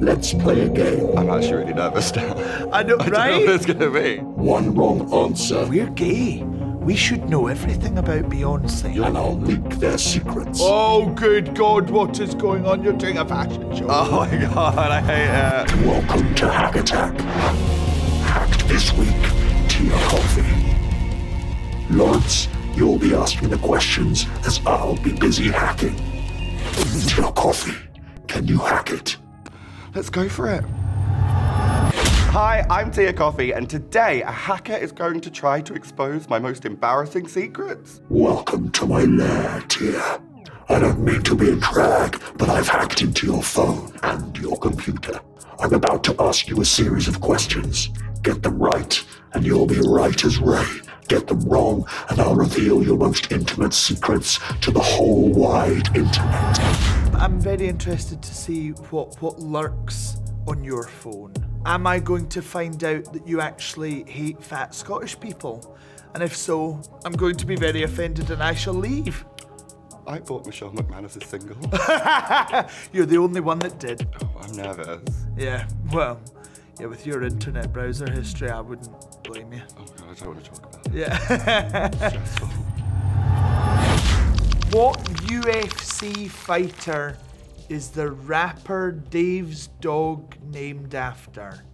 Let's play a game. I'm actually really nervous now. I know, I don't know right? what it's gonna be. One wrong answer, We're gay. We should know everything about Beyonce. and I'll leak their secrets. Oh, good God, what is going on? You're doing a fashion show. Oh my god, I hate it. Welcome to Hack Attack. Hacked this week, Tia Kofi. Lawrence, you'll be asking the questions as I'll be busy hacking. Tia Kofi, can you hack it? Let's go for it. Hi, I'm Tia Kofi, and today a hacker is going to try to expose my most embarrassing secrets. Welcome to my lair, Tia. I don't mean to be a drag, but I've hacked into your phone and your computer. I'm about to ask you a series of questions. Get them right, and you'll be right as Ray. Get them wrong, and I'll reveal your most intimate secrets to the whole wide internet. I'm very interested to see what, what lurks on your phone. Am I going to find out that you actually hate fat Scottish people? And if so, I'm going to be very offended and I shall leave. I bought Michelle McManus' a single. You're the only one that did. oh, I'm nervous. Yeah, well, yeah, with your internet browser history, I wouldn't blame you. Oh god, I don't want to talk about it. Yeah. What UFC fighter is the rapper Dave's dog named after?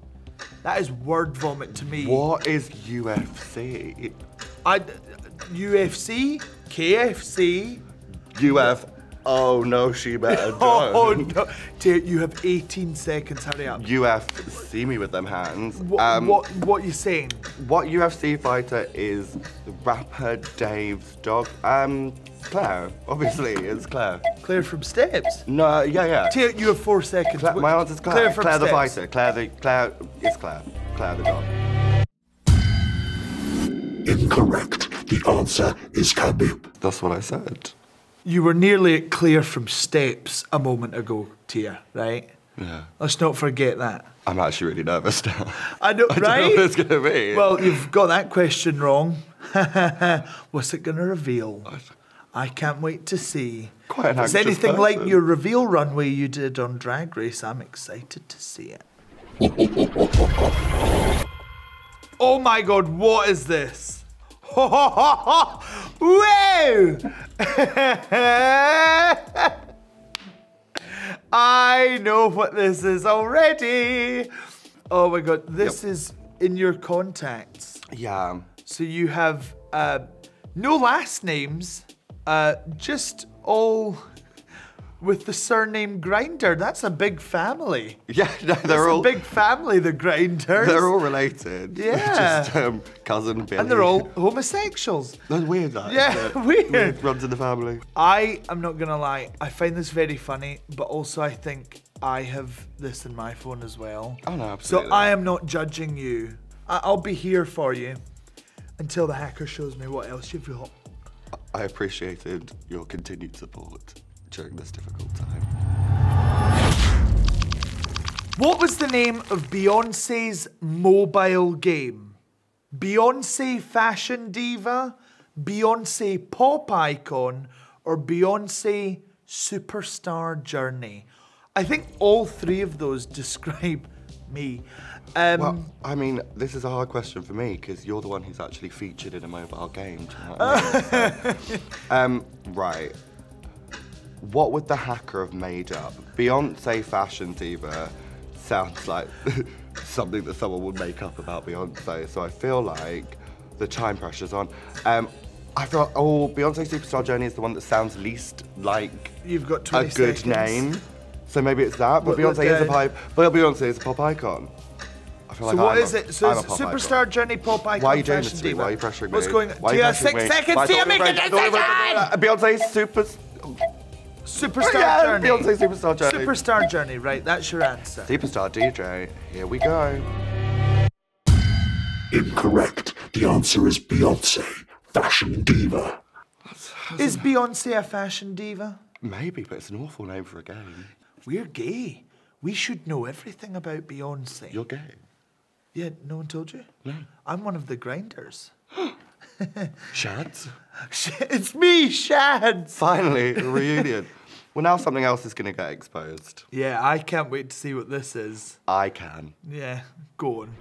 That is word vomit to me. What is UFC? I, UFC, KFC. UF. Oh no, she better don't. Oh no! Dear, you have 18 seconds. Hurry up. UF, see me with them hands. What, Um, what, what you saying? What UFC fighter is the rapper Dave's dog? Um, Claire. Obviously, it's Claire. Claire from Steps. No, yeah, yeah. Dear, you have four seconds. Cla- my answer's Claire. Claire from Claire the Steps. fighter. Claire the Claire. It's Claire. Claire the dog. Incorrect. The answer is Khabib. That's what I said. You were nearly at Claire from Steps a moment ago, Tia, right? Yeah. Let's not forget that. I'm actually really nervous now. I know, I don't right? know what it's gonna be. Well, you've got that question wrong. What's it going to reveal? I can't wait to see. Quite an If it's anxious anything like your reveal runway you did on Drag Race, I'm excited to see it. oh my god, what is this? Whoa! I know what this is already. Oh my god, this Yep. is in your contacts. yeah. So you have uh, no last names, uh, just all with the surname Grindr. That's a big family. Yeah, no, they're a all big family, the Grindrs. they're all related. Yeah. Just um, cousin Billy. and they're all homosexuals. That's weird. That Yeah, isn't weird. Runs in the family. I am not gonna lie, I find this very funny, but also I think I have this in my phone as well. Oh, no, absolutely. So. I am not judging you. I- I'll be here for you until the hacker shows me what else you've got. I appreciated your continued support during this difficult time. What was the name of Beyonce's mobile game? Beyonce Fashion Diva, Beyonce Pop Icon, or Beyonce Superstar Journey? I think all three of those describe me. Um, Well, I mean, this is a hard question for me because you're the one who's actually featured in a mobile game. Do you know I mean? So, um, right. What would the hacker have made up? Beyonce fashion diva sounds like something that someone would make up about Beyonce. So I feel like the time pressure's on. Um, I thought, oh, Beyonce Superstar Journey is the one that sounds least like You've got a good seconds. name. So maybe it's that. But What- what Beyonce is a pipe. But Beyonce is a pop icon. I feel so like what I'm is a- it? So I'm a it's pop Superstar icon. Journey Pop Icon Why are you doing Fashion this to me? Diva. Why are you pressuring What's me? going Why are you Tia, pressuring six me? seconds. Why Tia, don't make we- it 10 seconds. Uh, Beyonce super. Superstar yeah, Journey. Beyonce Superstar Journey. Superstar Journey, right? That's your answer. Superstar DJ. Here we go. Incorrect. The answer is Beyonce, Fashion Diva. Is Beyonce a fashion diva? Maybe, but it's an awful name for a game. We're gay. We should know everything about Beyonce. You're gay. Yeah, no one told you? No. I'm one of the grinders. Shads. it's me, Shads. Finally, a reunion. Well, now something else is going to get exposed. Yeah, I can't wait to see what this is. I can. Yeah, go on.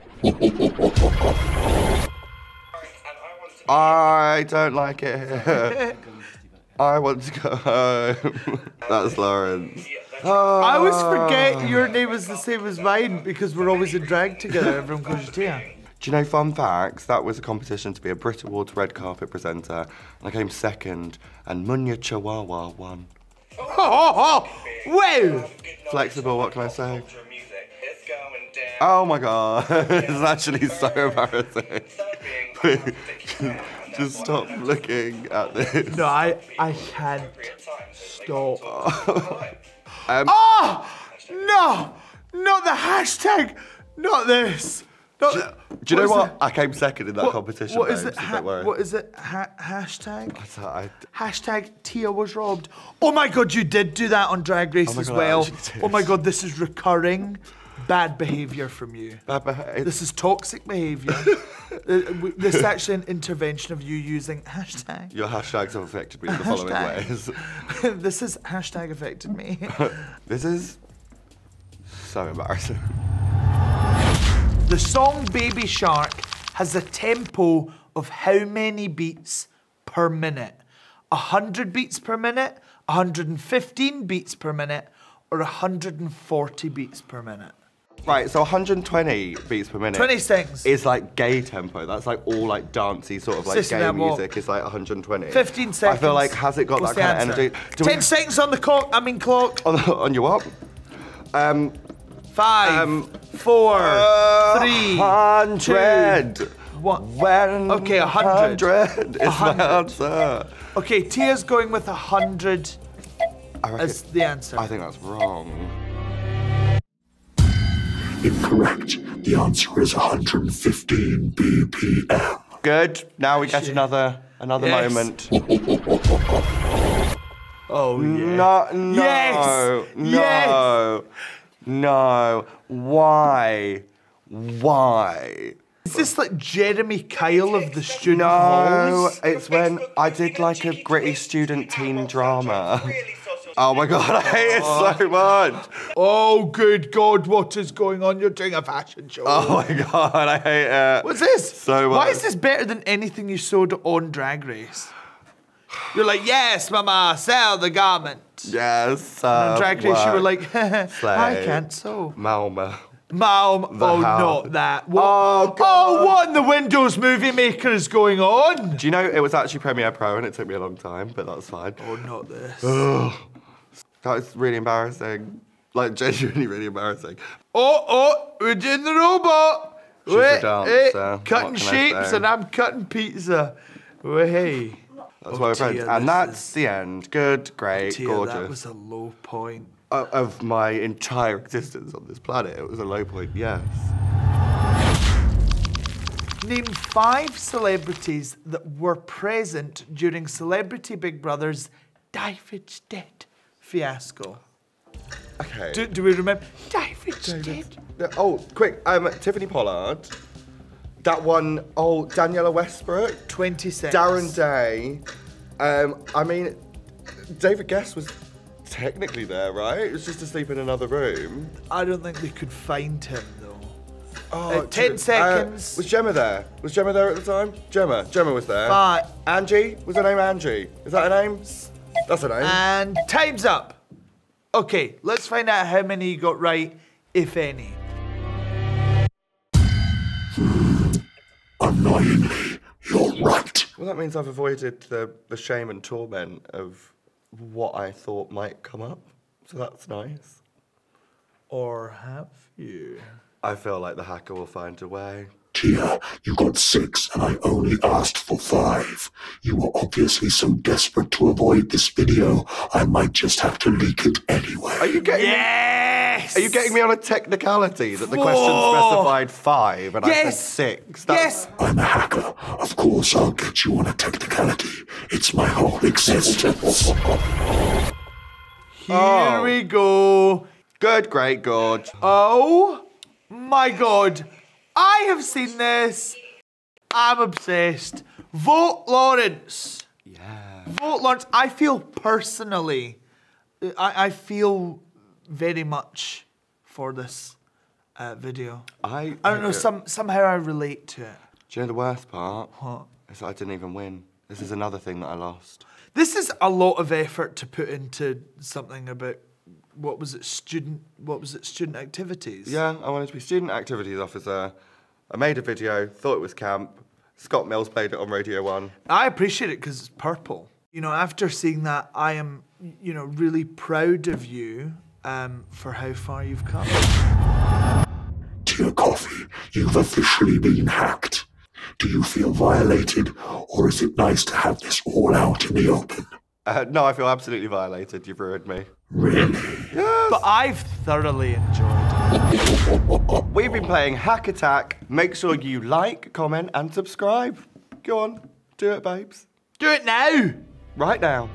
I don't like it here. I want to go home. That's Lawrence. I always forget ah. your name is the same as mine because we're always in drag together. Everyone calls you Tia. Do you know fun facts? That was a competition to be a Brit Awards red carpet presenter, and I came second, and Munya Chihuahua won. Oh, oh, oh! Wow! Flexible, what can I say? Oh my god, it's actually so embarrassing. Just stop looking at this. No, I I can't stop. Um, Oh no! Not the hashtag! Not this! Not the- Do you know what? it? I came second in that What- competition, What is babes, it? Ha- what is it? Ha- hashtag? So I- Hashtag Tia was robbed. Oh my god, you did do that on Drag Race Oh as God, well. Oh my god, this is recurring bad behaviour from you. Beha- This is toxic behaviour. Uh, this is actually an intervention of you using hashtag. Your hashtags have affected me in the following ways. this is hashtag affected me. This is so embarrassing. the song Baby Shark has a tempo of how many beats per minute? 100 beats per minute, 115 beats per minute, or 140 beats per minute? Right, so 120 beats per minute. 20 seconds. Is like gay tempo. That's like all like dancey sort of like System gay music is like 120. 15 seconds. I feel like has it got What's that kind the of energy? Do 10 we, seconds on the clock, I mean clock. on, the- on your what? Um, Five, Um, four, uh, three, hundred. two, one. When Okay, a hundred. hundred is A my answer. Okay, Tia's going with 100 I, reckon, as the answer. I think that's wrong. Incorrect. The answer is 115 BPM. Good. Now we get another another Yes. moment. oh, yeah. No, no, Yes! no, no. Why? Why? Is this like Jeremy Kyle of the student No, halls? it's when I did like a gritty student teen drama. Oh my god, I hate it so much. Oh, good God, what is going on? You're doing a fashion show. Oh my god, I hate it. What's this? So Why is this better than anything you sewed on Drag Race? You're like, yes, mama, sell the garment. Yes. On Uh, Drag Race, you were like, I can't sew. Malmo. Mom, The oh, house. not that. What, Oh, oh, what in the Windows Movie Maker is going on? Do you know it was actually Premiere Pro and it took me a long time, but that's fine. Oh, not this. That was really embarrassing. Like genuinely really embarrassing. Oh, oh, we're doing the robot. She's a dancer, eh, cutting shapes and I'm cutting pizza. Well, hey. That's Oh, why we're friends. And this that's the end. Good, great, Tia, gorgeous. that was a low point. O- of my entire existence on this planet. It was a low point, yes. Name five celebrities that were present during Celebrity Big Brother's David's Dead fiasco. Okay. Do, do we remember? David Dead. Yeah, Oh, quick. Um, Tiffany Pollard. That one, oh, Danniella Westbrook. 20 seconds. Darren Day. Um, I mean, David Gest was technically there, right? It was just asleep in another room. I don't think they could find him though. Oh, Uh, 10 true. seconds. was Gemma there? Was Gemma there at the time? Gemma. Gemma was there. Five. Angie? Was her name Angie? Is that her name? That's her name. And time's up. Okay, let's find out how many you got right, if any. Annoyingly, you're right. well, that means I've avoided the, the shame and torment of what I thought might come up. So that's nice. Or have you? I feel like the hacker will find a way. Tia, you got six and I only asked for five. You were obviously so desperate to avoid this video, I might just have to leak it anyway. Are you getting Yes! Are you getting me on a technicality that the question specified five and I said six? Yes! I'm a hacker. Of course I'll get you on a technicality. It's my whole existence. Here Oh. we go. Good, great, good. Oh my god. I have seen this. I'm obsessed. Vote Lawrence. Yeah. Vote Lawrence. I feel personally I, I feel very much for this uh, video. I, I don't know. Some somehow I relate to it. Do you know the worst part? What? Is that I didn't even win. This is another thing that I lost. This is a lot of effort to put into something about what was it student what was it student activities. Yeah, I wanted to be student activities officer. I made a video, thought it was camp. Scott Mills played it on Radio 1. I appreciate it because it's purple. You know, after seeing that, I am, you know, really proud of you um, for how far you've come. Dear Kofi, you've officially been hacked. Do you feel violated, or is it nice to have this all out in the open? Uh, no, I feel absolutely violated. You've ruined me. Really? But I've thoroughly enjoyed it. We've been playing Hack Attack. Make sure you like, comment, and subscribe. Go on, do it, babes. Do it now! Right now.